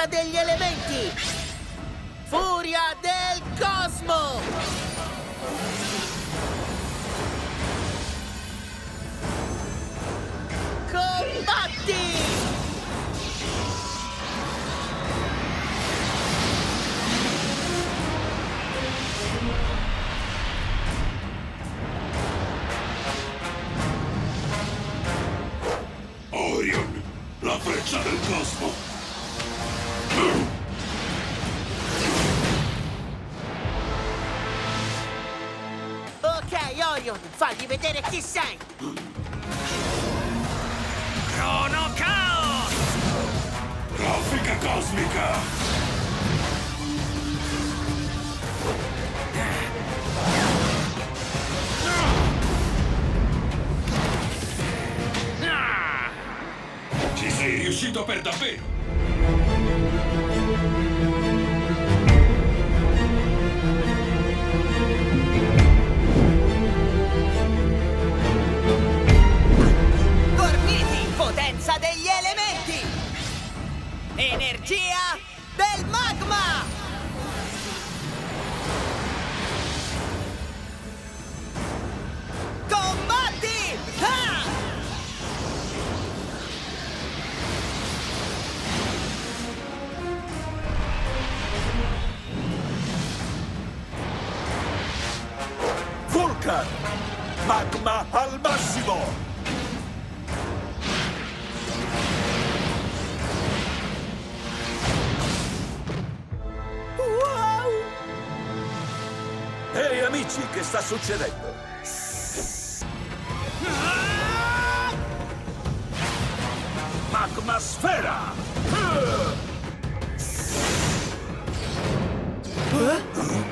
forza degli elementi! Furia del cosmo! Combatti! La freccia del cosmo! Fagli vedere chi sei! Crono Chaos! Raffica cosmica! Ah! Ci sei riuscito per davvero! Energia del magma! Combatti! Ah! Vulcan! Magma al massimo! Ehi amici, che sta succedendo? Magma sfera! Eh?